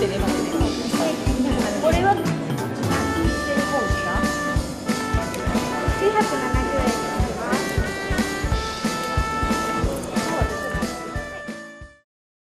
ってね。これは、何してるか？